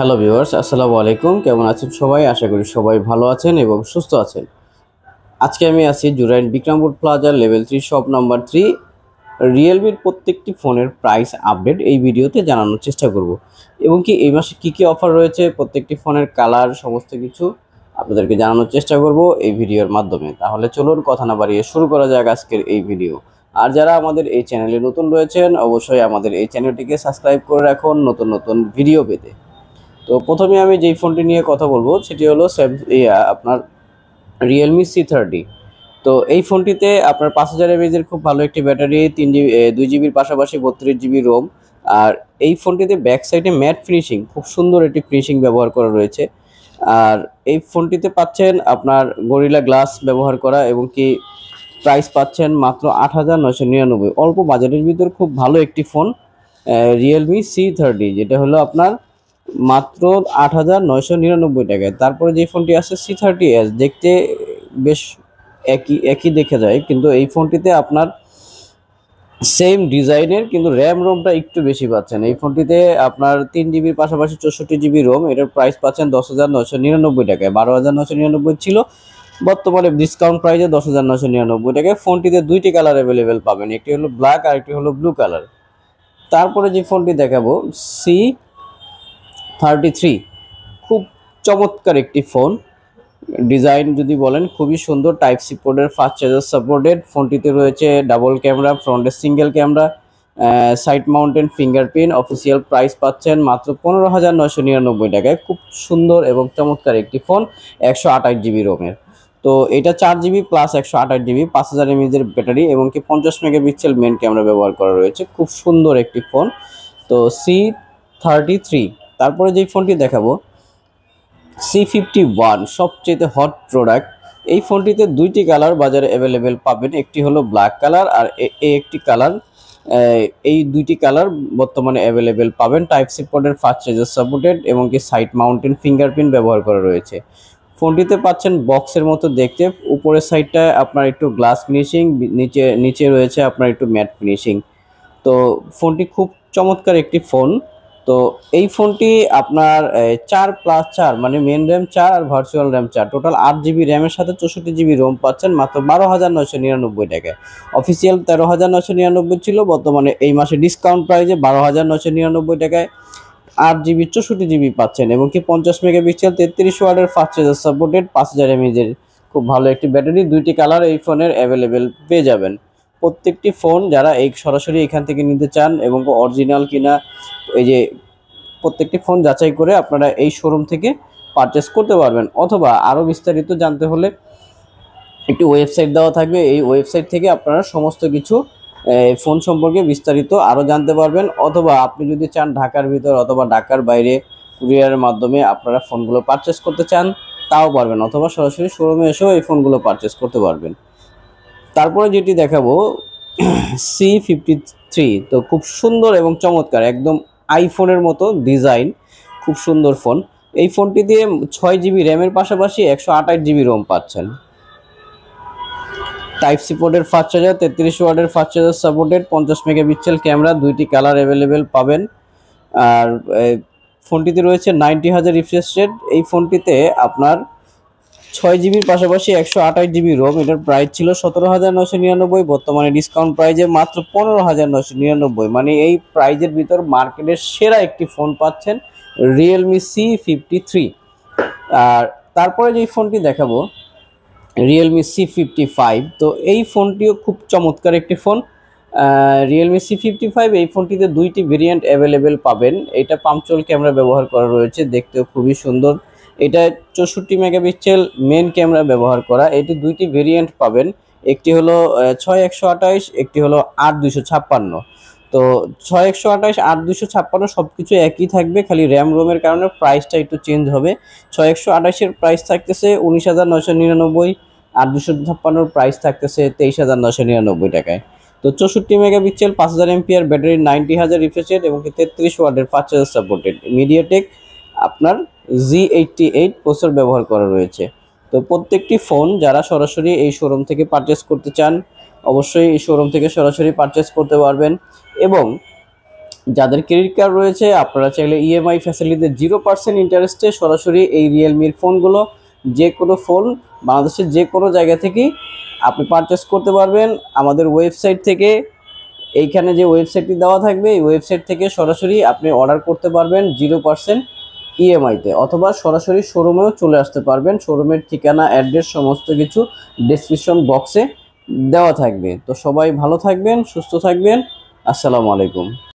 Hello viewers আসসালামু আলাইকুম। কেমন আছেন সবাই? আশা করি সবাই ভালো আছেন এবং সুস্থ আছেন। আজকে আমি আছি জুরাইন বিক্রমপুর প্লাজার level three shop number three রিয়েলমির প্রত্যেকটি ফোনের প্রাইস আপডেট এই ভিডিওতে জানানোর চেষ্টা করব। এবং কি এই মাসে কী কী অফার রয়েছে, প্রত্যেকটি ফোনের কালার সমস্ত কিছু আপনাদেরকে জানানোর চেষ্টা করব এই ভিডিওর মাধ্যমে। তাহলে চলুন কথা না বাড়িয়ে শুরু করা যাক আজকের এই ভিডিও আর যারা আমাদের এই চ্যানেলে নতুন রয়েছেন, অবশ্যই আমাদের এই চ্যানেলটিকে সাবস্ক্রাইব করে রাখুন নতুন নতুন ভিডিও পেতে। তো প্রথমে আমি যেই ফোনটি নিয়ে কথা বলব, সেটি হলো আপনার রিয়েলমি সি থার্টি তো এই ফোনটিতে আপনার পাঁচ হাজার এমএজের খুব ভালো একটি ব্যাটারি, তিন জিবি দুই জিবির পাশাপাশি বত্রিশ জিবি রোম আর এই ফোনটিতে ব্যাক সাইডে ম্যাট ফিনিশিং খুব সুন্দর একটি ফিনিশিং ব্যবহার করা রয়েছে। আর এই ফোনটিতে পাচ্ছেন আপনার গরিলা গ্লাস ব্যবহার করা এবং কি প্রাইস পাচ্ছেন মাত্র আট হাজার নয়শো নিরানব্বই। অল্প বাজারের ভিতর খুব ভালো একটি ফোন রিয়েলমি সি থার্টি যেটা হলো আপনার মাত্র আট হাজার নয়শো নিরানব্বই টাকায়। তারপরে যে ফোনটি আছে সি থার্টি এস দেখতে বেশ একই একই দেখে যায়। কিন্তু এই ফোনটিতে আপনার সেম ডিজাইনের কিন্তু র্যাম রোমটা একটু বেশি পাচ্ছেন। এই ফোনটিতে আপনার তিন জিবির পাশাপাশি চৌষট্টি জিবি রোম এটার প্রাইস পাচ্ছেন দশ হাজার নশো নিরানব্বই টাকায়। বারো হাজার নশো নিরানব্বই ছিল। বর্তমানে ডিসকাউন্ট প্রাইসে দশ হাজার নশো নিরানব্বই টাকায়। ফোনটিতে দুইটি কালার অ্যাভেলেবেল পাবেন। একটি হলো ব্ল্যাক আর একটি হলো ব্লু কালার তারপরে যে ফোনটি দেখাবো সি থার্টি থ্রি খুব চমৎকার একটি ফোন। ডিজাইন যদি বলেন, খুবই সুন্দর। টাইপ সি পোর্টের ফাস্ট চার্জার সাপোর্টেড ফোনটিতে রয়েছে ডাবল ক্যামেরা ফ্রন্টের single camera side mounted fingerprint official price পাচ্ছেন মাত্র পনেরো হাজার নয়শো নিরানব্বই টাকায়। খুব সুন্দর এবং চমৎকার একটি ফোন, একশো আঠাশ জিবি রোমের। তো এটা চার জিবি প্লাস একশো আঠাশ জিবি, পাঁচ হাজার এমএজের ব্যাটারি এবং কি পঞ্চাশ মেগাপিক্সেল মেন ক্যামেরা ব্যবহার করা রয়েছে। খুব সুন্দর একটি ফোন। তো সি থার্টি থ্রি তারপরে যেই ফোনটি দেখাবো সি ফিফটি ওয়ান সবচেয়ে হট প্রোডাক্ট এই ফোনটিতে দুইটি কালার বাজারে অ্যাভেলেবেল পাবেন। একটি হলো ব্ল্যাক কালার আর এই একটি কালার এই দুইটি কালার বর্তমানে অ্যাভেলেবেল পাবেন। টাইপ সি পোর্টের চার্জার সাপোর্টেড এবং কি সাইড মাউন্টেন ফিঙ্গারপ্রিন্ট ব্যবহার করা রয়েছে। ফোনটিতে পাচ্ছেন বক্সের মতো দেখতে। উপরের সাইডটায় আপনার একটু গ্লাস ফিনিশিং নিচে নিচে রয়েছে আপনার একটু ম্যাট ফিনিশিং তো ফোনটি খুব চমৎকার একটি ফোন। তো এই ফোনটি আপনার চার প্লাস চার মানে মেন র্যাম চার আর ভার্চুয়াল র্যাম চার। টোটাল আট জিবি র্যামের সাথে চৌষট্টি জিবি রোম পাচ্ছেন মাত্র বারো হাজার নয়শো নিরানব্বই টাকায়। অফিসিয়াল তেরো হাজার নয়শো নিরানব্বই ছিল, বর্তমানে এই মাসে ডিসকাউন্ট প্রাইজে বারো হাজার নয়শো নিরানব্বই টাকায় আট জিবি চৌষট্টি জিবি পাচ্ছেন। এবং কি পঞ্চাশ মেগাপিক্সেল তেত্রিশ ওয়ার্ডের ফাস্ট চার্জার সাপোর্টেড পাঁচ হাজার এমএজের খুব ভালো একটি ব্যাটারি। দুইটি কালার এই ফোনের অ্যাভেলেবেল পেয়ে যাবেন। প্রত্যেকটি ফোন যারা এই সরাসরি এখান থেকে নিতে চান এবং অরিজিনাল কিনা এই যে প্রত্যেকটি ফোন যাচাই করে আপনারা এই শোরুম থেকে পারচেস করতে পারবেন। অথবা আরও বিস্তারিত জানতে হলে একটি ওয়েবসাইট দেওয়া থাকবে। এই ওয়েবসাইট থেকে আপনারা সমস্ত কিছু ফোন সম্পর্কে বিস্তারিত আরও জানতে পারবেন। অথবা আপনি যদি চান ঢাকার ভিতর অথবা ঢাকার বাইরে কুরিয়ারের মাধ্যমে আপনারা ফোনগুলো পারচেস করতে চান, তাও পারবেন। অথবা সরাসরি শোরুমে এসেও এই ফোনগুলো পারচেস করতে পারবেন। তারপরে যেটি দেখাবো সি ফিফটি থ্রি তো খুব সুন্দর এবং চমৎকার, একদম আইফোনের মতো ডিজাইন, খুব সুন্দর ফোন। এই ফোনটি দিয়ে ছয় জিবি র্যামের পাশাপাশি একশো আঠাশ জিবি রোম পাচ্ছেন। টাইপ সি পোর্টের ফাস্ট চার্জার তেত্রিশ ওয়ার্ডের ফাস্ট চার্জার সাপোর্টেড পঞ্চাশ মেগাপিক্সেল ক্যামেরা, দুইটি কালার অ্যাভেলেবেল পাবেন। আর ফোনটিতে রয়েছে নাইনটি হাজার রিফ্রেশ রেট এই ফোনটিতে আপনার ছয় জিবির পাশাপাশি একশো আঠাশ জিবি রোম। এটার প্রাইস ছিল সতেরো হাজার নশো নিরানব্বই। বর্তমানে ডিসকাউন্ট প্রাইজে মাত্র পনেরো হাজার নশো নিরানব্বই। মানে এই প্রাইজের ভিতর মার্কেটের সেরা একটি ফোন পাচ্ছেন রিয়েলমি সি ফিফটি থ্রি আর তারপরে যেই ফোনটি দেখাবো রিয়েলমি সি ফিফটি ফাইভ তো এই ফোনটিও খুব চমৎকার একটি phone Realme C fifty five এই ফোনটিতে দুইটি ভেরিয়েন্ট অ্যাভেলেবেল পাবেন। এটা পাম্পচল ক্যামেরা ব্যবহার করা রয়েছে। দেখতেও খুবই সুন্দর। এটা চৌষট্টি মেগাপিক্সেল মেন ক্যামেরা ব্যবহার করা। এটি দুইটি ভেরিয়েন্ট পাবেন। একটি হলো ছয় একশো আঠাইশ একটি হলো আট দুশো ছাপ্পান্ন। তো ছয় একশো আঠাইশ আট দুশো ছাপ্পান্ন সব কিছু একই থাকবে, খালি র্যাম রোমের কারণে প্রাইসটা একটু চেঞ্জ হবে। ছয় একশো আঠাইশের প্রাইস থাকতেছে উনিশ হাজার নশো নিরানব্বই, আট দুশো ছাপ্পান্নর প্রাইস থাকতেছে তেইশ হাজার নশো নিরানব্বই টাকায়। তো চৌষট্টি মেগাপিক্সেল, পাঁচ হাজার এমপিআর ব্যাটারি নাইনটি হাজার রিফ্রেশেড এবং তেত্রিশ ওয়ার্ডের পাঁচ হাজার সাপোর্টেড মিডিয়াটেক আপনার জি এইটটি এইট প্রসেসর ব্যবহার করা রয়েছে। তো প্রত্যেকটি ফোন যারা সরাসরি এই শোরুম থেকে পারচেস করতে চান, অবশ্যই এই শোরুম থেকে সরাসরি পারচেস করতে পারবেন এবং যাদের ক্রেডিট কার্ড রয়েছে, আপনারা চাইলে ইএমআই ফ্যাসিলিটিতে জিরো পার্সেন্ট ইন্টারেস্টে সরাসরি এই রিয়েলমির ফোনগুলো যে কোনো ফোন বাংলাদেশের যে কোনো জায়গা থেকেই আপনি পারচেস করতে পারবেন। আমাদের ওয়েবসাইট থেকে এইখানে যে ওয়েবসাইটটি দেওয়া থাকবে, এই ওয়েবসাইট থেকে সরাসরি আপনি অর্ডার করতে পারবেন জিরো পার্সেন্ট ইএমআইতে অথবা সরাসরি শোরুমেও চলে আসতে পারবেন। শোরুমের ঠিকানা অ্যাড্রেস সমস্ত কিছু ডিসক্রিপশন বক্সে দেওয়া থাকবে। তো সবাই ভালো থাকবেন, সুস্থ থাকবেন। আসসালামু আলাইকুম।